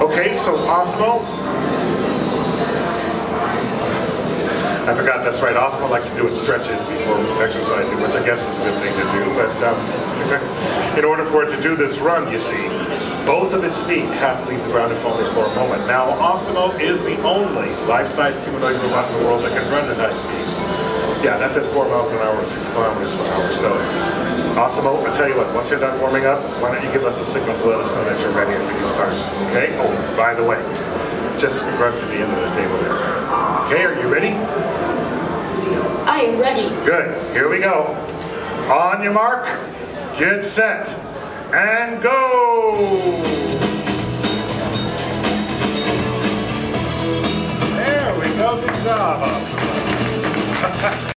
Okay, so Asimo. I forgot, that's right, Asimo likes to do its stretches before exercising, which I guess is a good thing to do, but um, in order for it to do this run, you see, both of its feet have to leave the ground if only for a moment. Now, Asimo is the only life-size humanoid robot in the world that can run at high speeds. Yeah, that's at 4 miles an hour, 6 kilometers per hour. So, Asimo, I'll tell you what, once you're done warming up, why don't you give us a signal to let us know that you're ready and we can start. Okay? Oh, by the way, just run to the end of the table there. Okay, are you ready? I am ready. Good. Here we go. On your mark, get set, and go! There we go. Good job.